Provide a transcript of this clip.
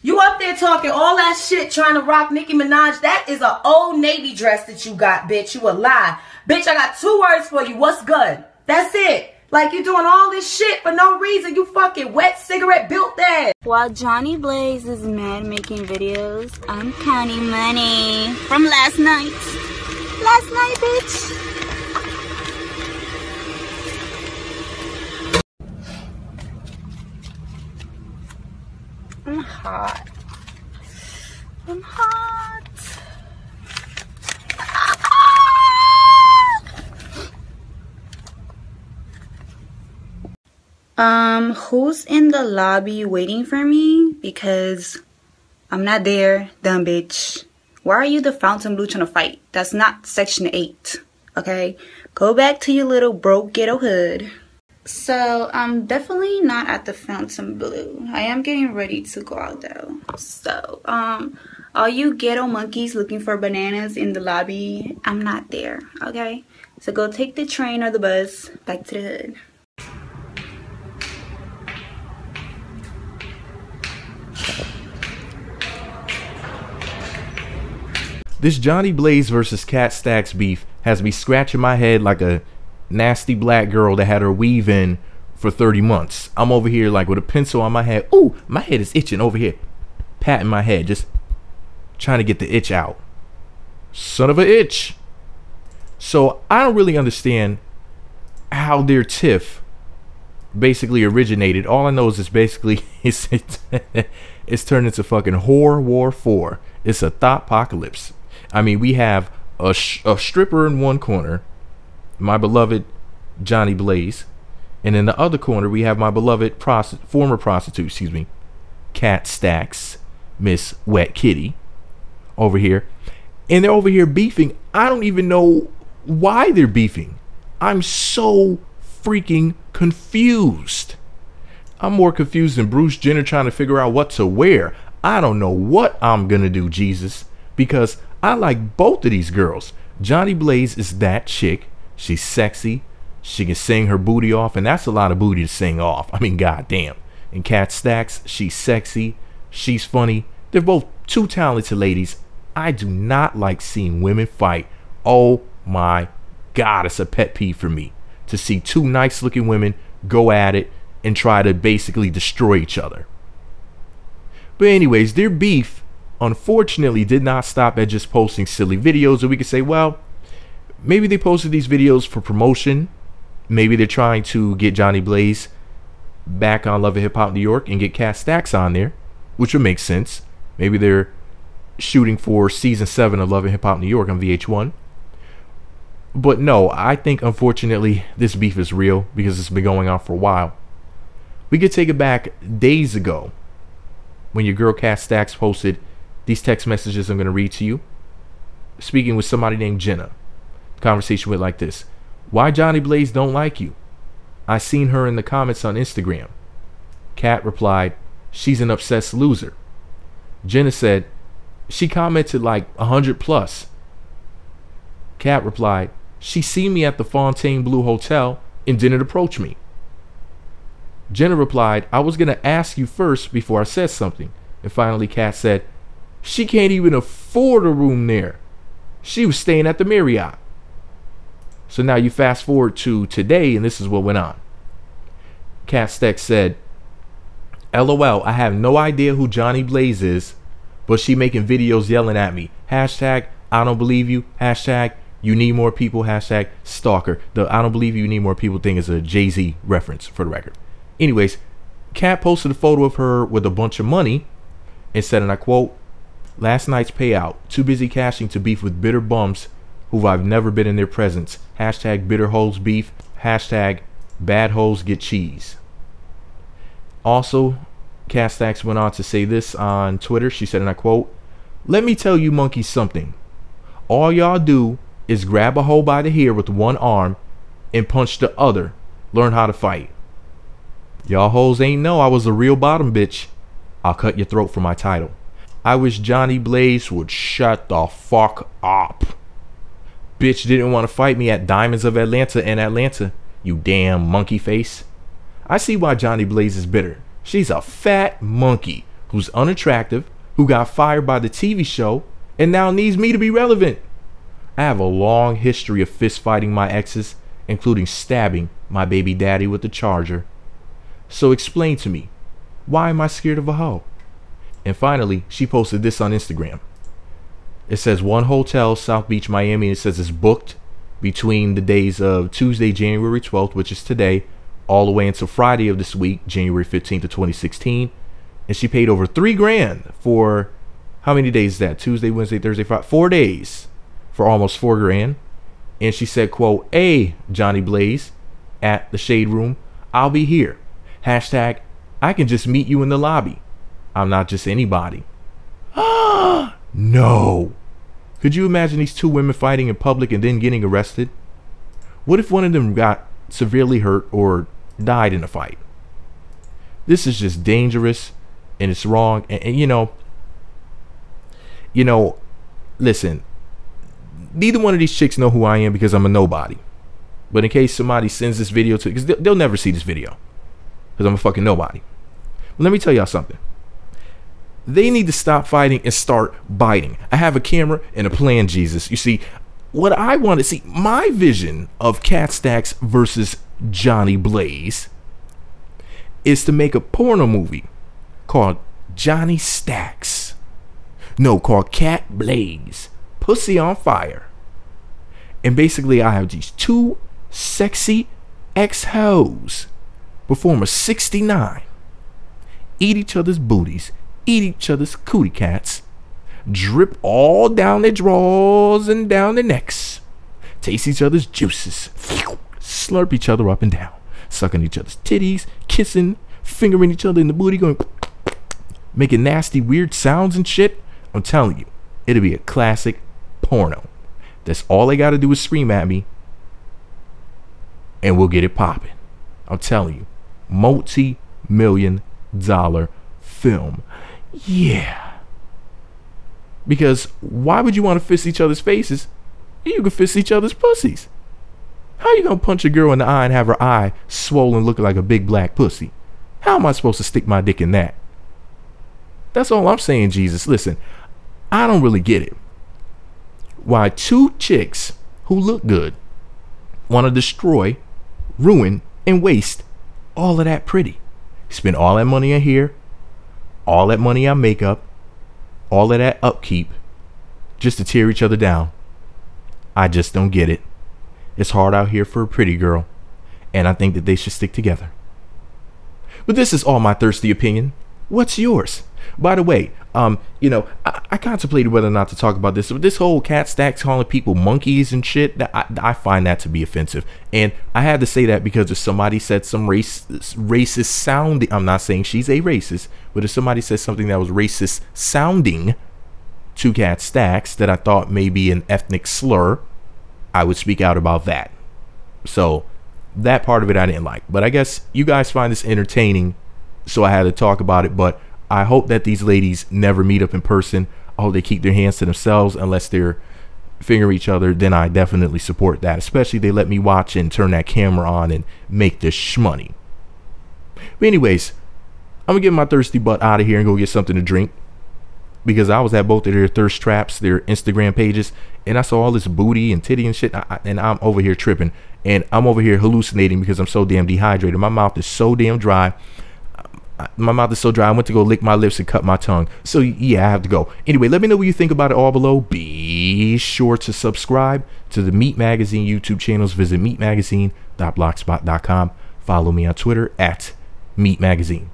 You up there talking all that shit trying to rock Nicki Minaj. That is an old Navy dress that you got, bitch. You a lie. Bitch, I got two words for you. What's good? That's it. Like you doing all this shit for no reason. You fucking wet cigarette built that. While Jhonni Blaze is mad making videos, I'm counting money from last night. Last night, bitch. I'm hot. I'm hot. Um, who's in the lobby waiting for me? Because I'm not there, dumb bitch. Why are you the Fontainebleau trying to fight? That's not Section 8, okay? Go back to your little broke ghetto hood. So, I'm definitely not at the Fontainebleau. I am getting ready to go out though. So, um, all you ghetto monkeys looking for bananas in the lobby, I'm not there, okay? So go take the train or the bus back to the hood. This Jhonni Blaze versus Kat Stacks beef has me scratching my head like a nasty black girl that had her weave in for 30 months. I'm over here like with a pencil on my head. Ooh, my head is itching over here. Patting my head, just trying to get the itch out. Son of a itch. So I don't really understand how their tiff basically originated. All I know is it's basically it's it's turned into fucking horror war four. It's a thought apocalypse. I mean, we have a, a stripper in one corner, my beloved Jhonni Blaze, and in the other corner we have my beloved former prostitute, excuse me, Kat Stacks, Miss Wet Kitty, over here, and they're over here beefing. I don't even know why they're beefing. I'm so freaking confused. I'm more confused than Bruce Jenner trying to figure out what to wear. I don't know what I'm gonna do, Jesus, because I like both of these girls. Jhonni Blaze is that chick. She's sexy. She can sing her booty off, and that's a lot of booty to sing off. I mean, goddamn. And Kat Stacks, she's sexy. She's funny. They're both two talented ladies. I do not like seeing women fight. Oh my god, it's a pet peeve for me to see two nice looking women go at it and try to basically destroy each other. But, anyways, their beef unfortunately did not stop at just posting silly videos. And we could say, well, maybe they posted these videos for promotion. Maybe they're trying to get Jhonni Blaze back on Love and Hip Hop New York and get Kat Stacks on there, which would make sense. Maybe they're shooting for season seven of Love and Hip Hop New York on VH1. But no, I think unfortunately this beef is real because it's been going on for a while. We could take it back days ago when your girl Kat Stacks posted these text messages I'm going to read to you. Speaking with somebody named Jenna. Conversation went like this Why Jhonni Blaze don't like you? I seen her in the comments on Instagram. Kat replied, She's an obsessed loser. Jenna said, She commented like a 100 plus. Kat replied, She seen me at the Fontainebleau Hotel and didn't approach me. Jenna replied, I was going to ask you first before I said something. And finally, Kat said, She can't even afford a room there. She was staying at the Marriott. So now you fast forward to today, and this is what went on. Stacks said, LOL, I have no idea who Jhonni Blaze is, but she making videos yelling at me. Hashtag, I don't believe you. Hashtag, you need more people. Hashtag, stalker. The I don't believe you need more people thing is a Jay Z reference for the record. Anyways, Kat posted a photo of her with a bunch of money and said, and I quote, Last night's payout, too busy cashing to beef with bitter bums who I've never been in their presence. Hashtag bitter hoes beef. Hashtag bad hoes get cheese. Also, Stacks went on to say this on Twitter. She said, and I quote, Let me tell you monkeys something. All y'all do is grab a hole by the hair with one arm and punch the other. Learn how to fight. Y'all hoes ain't know I was a real bottom bitch. I'll cut your throat for my title. I wish Jhonni Blaze would shut the fuck up. Bitch didn't want to fight me at Diamonds of Atlanta in Atlanta, you damn monkey face. I see why Jhonni Blaze is bitter. She's a fat monkey who's unattractive, who got fired by the TV show, and now needs me to be relevant. I have a long history of fist fighting my exes, including stabbing my baby daddy with the charger. So explain to me, why am I scared of a hoe? And finally, she posted this on Instagram. It says one hotel, South Beach, Miami. It says it's booked between the days of Tuesday, January 12th, which is today, all the way until Friday of this week, January 15th of 2016. And she paid over three grand for how many days is that? Tuesday, Wednesday, Thursday, Friday, four days for almost four grand. And she said, quote, Hey, Jhonni Blaze at the Shade Room, I'll be here. Hashtag, I can just meet you in the lobby. I'm not just anybody. No. Could you imagine these two women fighting in public and then getting arrested? What if one of them got severely hurt or died in a fight? This is just dangerous and it's wrong. And, and you know, you know, listen, neither one of these chicks know who I am because I'm a nobody. But in case somebody sends this video to, because they'll, they'll never see this video because I'm a fucking nobody. But let me tell y'all something they need to stop fighting and start biting. I have a camera and a plan, Jesus. You see, what I want to see, my vision of Kat Stacks versus Jhonni Blaze is to make a porno movie called Johnny Stacks. No, called Cat Blaze. Pussy on Fire. And basically, I have these two sexy ex hoes perform a 69, eat each other's booties, eat each other's cootie cats, drip all down their drawers and down their necks, taste each other's juices, slurp each other up and down, sucking each other's titties, kissing, fingering each other in the booty, going making nasty, weird sounds and shit. I'm telling you, it'll be a classic porno. That's all they got to do is scream at me, and we'll get it popping. I'm telling you, multi million dollar film. Yeah. Because why would you want to fist each other's faces? You can fist each other's pussies. How you gonna punch a girl in the eye and have her eye swollen looking like a big black pussy? How am I supposed to stick my dick in that? That's all I'm saying, Jesus. Listen, I don't really get it. Why two chicks who look good want to destroy, ruin, and waste all of that pretty. Spend all that money on hair, all that money on makeup, all of that upkeep, just to tear each other down. I just don't get it. It's hard out here for a pretty girl, and I think that they should stick together. But this is all my thirsty opinion. What's yours? By the way, um, you know, I, I, contemplated whether or not to talk about this. But this whole Kat Stacks calling people monkeys and shit, I, I find that to be offensive. And I had to say that because if somebody said some race racist sounding, I'm not saying she's a racist, but if somebody said something that was racist sounding to Kat Stacks that I thought may be an ethnic slur, I would speak out about that. So that part of it I didn't like. But I guess you guys find this entertaining, so I had to talk about it. But I hope that these ladies never meet up in person. I hope they keep their hands to themselves unless they're finger each other. Then I definitely support that. Especially they let me watch and turn that camera on and make this shmoney. But anyways, I'm gonna get my thirsty butt out of here and go get something to drink because I was at both of their thirst traps, their Instagram pages, and I saw all this booty and titty and shit, and I'm over here tripping, and I'm over here hallucinating because I'm so damn dehydrated. My mouth is so damn dry my mouth is so dry. I went to go lick my lips and cut my tongue. So yeah, I have to go. Anyway, let me know what you think about it all below. Be sure to subscribe to the MEET Magazine YouTube channels. Visit meetmagazine.blogspot.com. Follow me on Twitter at MEET Magazine.